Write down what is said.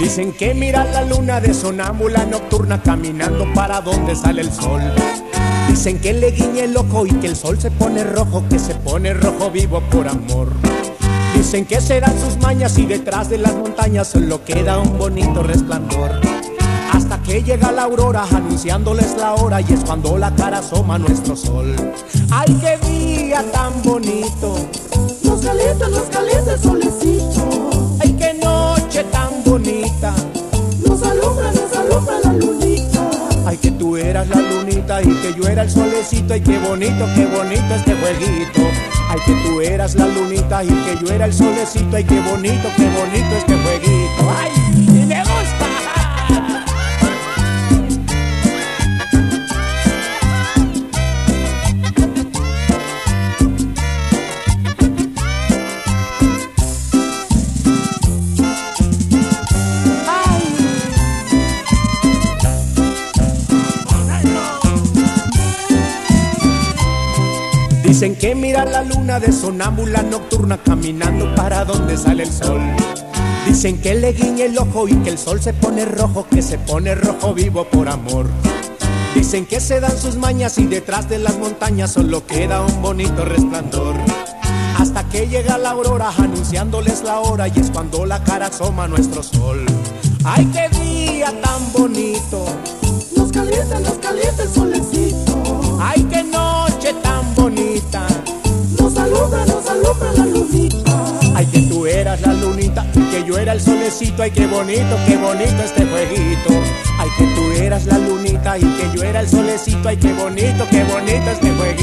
Dicen que mira la luna de sonámbula nocturna caminando para donde sale el sol. Dicen que le guiñe el ojo y que el sol se pone rojo, que se pone rojo vivo por amor. Dicen que serán sus mañas y detrás de las montañas solo queda un bonito resplandor. Hasta que llega la aurora anunciándoles la hora y es cuando la cara asoma nuestro sol. ¡Ay, qué día tan bonito! Nos calienta, nos calienta el solecito. Eras la lunita y que yo era el solecito. Ay, qué bonito, qué bonito este jueguito. Ay, que tú eras la lunita y que yo era el solecito. Ay, qué bonito, qué bonito este jueguito. Dicen que mira la luna de sonámbula nocturna caminando para donde sale el sol. Dicen que le guiñe el ojo y que el sol se pone rojo, que se pone rojo vivo por amor. Dicen que se dan sus mañas y detrás de las montañas solo queda un bonito resplandor. Hasta que llega la aurora anunciándoles la hora y es cuando la cara asoma nuestro sol. ¡Ay, qué día tan bonito! Ay, que tú eras la lunita que yo era el solecito. Ay, qué bonito, qué bonito este jueguito. Ay, que tú eras la lunita y que yo era el solecito. Ay, qué bonito, qué bonito este jueguito.